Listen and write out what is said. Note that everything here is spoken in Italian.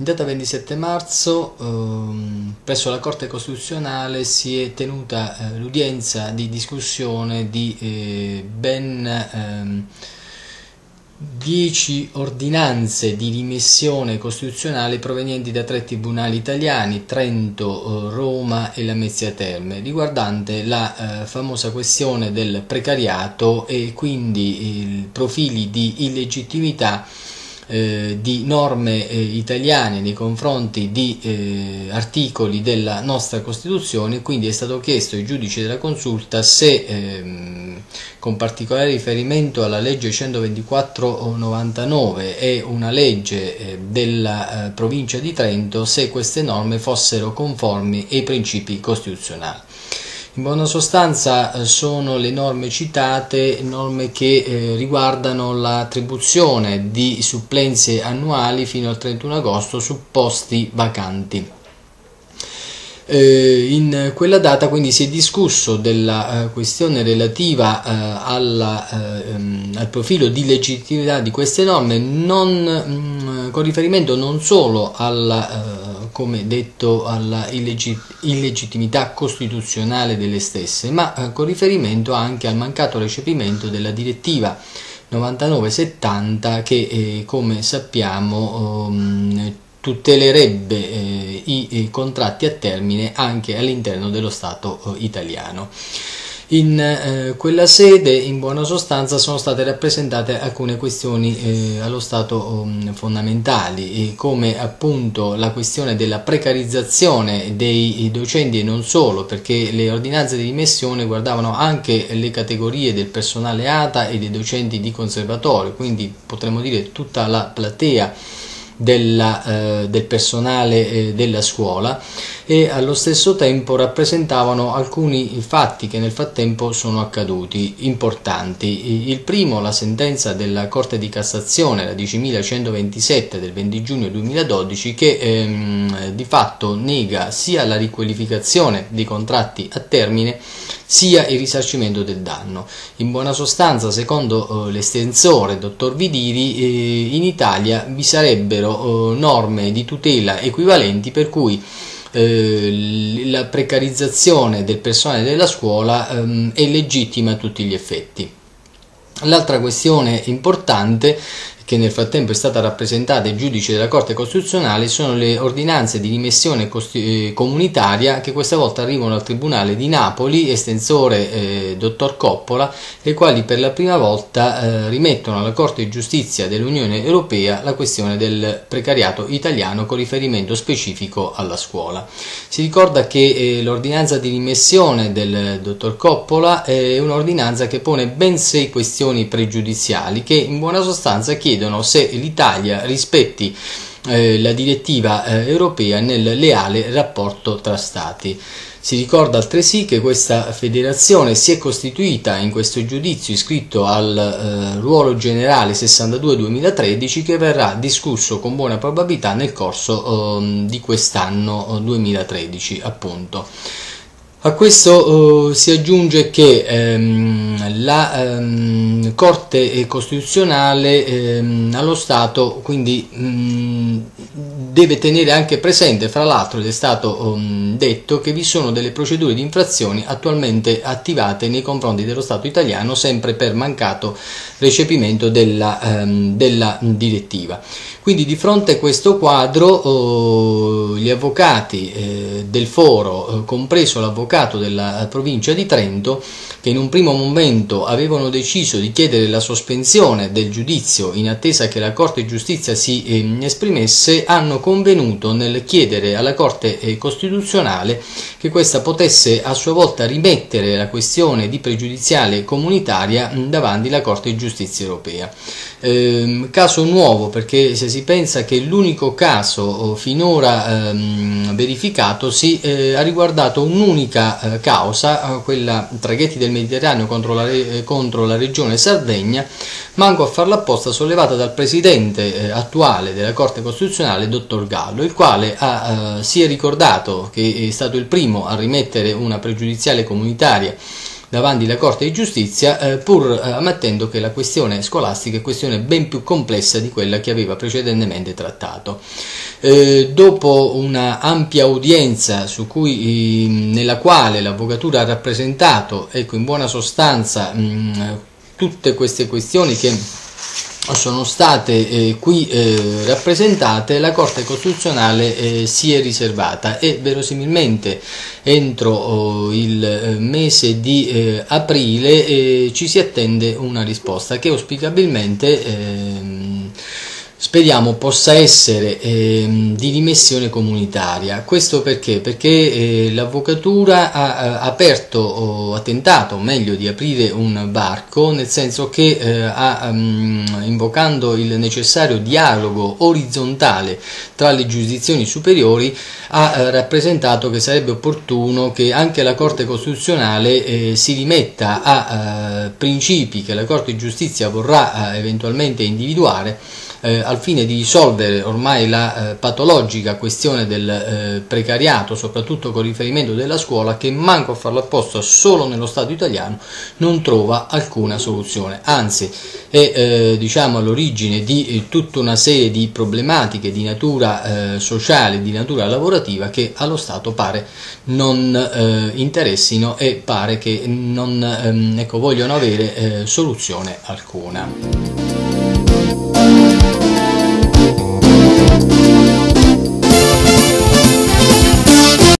In data 27 marzo ehm, presso la Corte Costituzionale si è tenuta eh, l'udienza di discussione di eh, ben ehm, 10 ordinanze di dimissione costituzionale provenienti da tre tribunali italiani, Trento, eh, Roma e la Mezzia Terme, riguardante la eh, famosa questione del precariato e quindi i profili di illegittimità eh, di norme eh, italiane nei confronti di eh, articoli della nostra Costituzione, quindi è stato chiesto ai giudici della consulta se, ehm, con particolare riferimento alla legge 12499 e una legge eh, della provincia di Trento, se queste norme fossero conformi ai principi costituzionali. In buona sostanza eh, sono le norme citate norme che eh, riguardano l'attribuzione di supplenze annuali fino al 31 agosto su posti vacanti. Eh, in quella data quindi si è discusso della eh, questione relativa eh, alla, eh, ehm, al profilo di legittimità di queste norme non, mh, mm, con riferimento non solo alla come detto alla illegittimità costituzionale delle stesse, ma eh, con riferimento anche al mancato recepimento della direttiva 9970 che eh, come sappiamo um, tutelerebbe eh, i, contratti a termine anche all'interno dello Stato italiano. In eh, quella sede, in buona sostanza, sono state rappresentate alcune questioni eh, allo Stato um, fondamentali, come appunto la questione della precarizzazione dei docenti e non solo, perché le ordinanze di dimissione guardavano anche le categorie del personale ATA e dei docenti di conservatorio, quindi potremmo dire tutta la platea della, eh, del personale eh, della scuola e allo stesso tempo rappresentavano alcuni fatti che nel frattempo sono accaduti importanti. Il primo, la sentenza della Corte di Cassazione, la 10.127 del 20 giugno 2012, che ehm, di fatto nega sia la riqualificazione dei contratti a termine sia il risarcimento del danno. In buona sostanza, secondo eh, l'estensore dottor Vidiri, eh, in Italia vi sarebbero eh, norme di tutela equivalenti per cui eh, la precarizzazione del personale della scuola ehm, è legittima a tutti gli effetti. L'altra questione importante che nel frattempo è stata rappresentata ai giudici della Corte Costituzionale sono le ordinanze di dimissione eh, comunitaria che questa volta arrivano al Tribunale di Napoli, estensore eh, dottor Coppola, le quali per la prima volta eh, rimettono alla Corte di Giustizia dell'Unione Europea la questione del precariato italiano con riferimento specifico alla scuola. Si ricorda che eh, l'ordinanza di dimissione del dottor Coppola è un'ordinanza che pone ben sei questioni pregiudiziali che in buona sostanza chiedono chiedono se l'Italia rispetti eh, la direttiva eh, europea nel leale rapporto tra Stati. Si ricorda altresì che questa federazione si è costituita in questo giudizio iscritto al eh, ruolo generale 62-2013 che verrà discusso con buona probabilità nel corso eh, di quest'anno 2013 appunto. A questo eh, si aggiunge che ehm, la ehm, Corte Costituzionale ehm, allo Stato quindi mm, deve tenere anche presente, fra l'altro ed è stato um, detto, che vi sono delle procedure di infrazione attualmente attivate nei confronti dello Stato italiano sempre per mancato recepimento della, um, della direttiva. Quindi di fronte a questo quadro oh, gli avvocati eh, del foro, eh, compreso l'avvocato della provincia di Trento, che in un primo momento avevano deciso di chiedere la sospensione del giudizio in attesa che la Corte di Giustizia si eh, esprimesse, hanno convenuto nel chiedere alla Corte eh, Costituzionale che questa potesse a sua volta rimettere la questione di pregiudiziale comunitaria davanti alla Corte di Giustizia europea. Eh, caso nuovo perché se si pensa che l'unico caso oh, finora ehm, verificato si eh, ha riguardato un'unica eh, causa, eh, quella traghetti del Mediterraneo contro la, eh, contro la, regione Sardegna, manco a farla apposta sollevata dal presidente eh, attuale della Corte Costituzionale, dottor Gallo, il quale ha, si è ricordato che è stato il primo a rimettere una pregiudiziale comunitaria davanti alla Corte di Giustizia, eh, pur eh, ammettendo che la questione scolastica è questione ben più complessa di quella che aveva precedentemente trattato. Eh, dopo una ampia udienza cui, nella quale l'avvocatura ha rappresentato, ecco, in buona sostanza, mh, tutte queste questioni che sono state eh, qui eh, rappresentate, la Corte Costituzionale eh, si è riservata e verosimilmente entro oh, il eh, mese di eh, aprile eh, ci si attende una risposta che auspicabilmente ehm, speriamo possa essere eh, di rimessione comunitaria. Questo perché? Perché eh, l'avvocatura ha, ha aperto, o ha tentato meglio di aprire un barco, nel senso che eh, ha, um, invocando il necessario dialogo orizzontale tra le giurisdizioni superiori, ha eh, rappresentato che sarebbe opportuno che anche la Corte Costituzionale eh, si rimetta a eh, principi che la Corte di Giustizia vorrà eventualmente individuare eh, al fine di risolvere ormai la eh, patologica questione del eh, precariato, soprattutto con riferimento della scuola, che manco a farlo apposta solo nello Stato italiano non trova alcuna soluzione, anzi è eh, diciamo all'origine di eh, tutta una serie di problematiche di natura eh, sociale, di natura lavorativa che allo Stato pare non interessino e pare che non ehm, ecco, vogliono avere soluzione alcuna.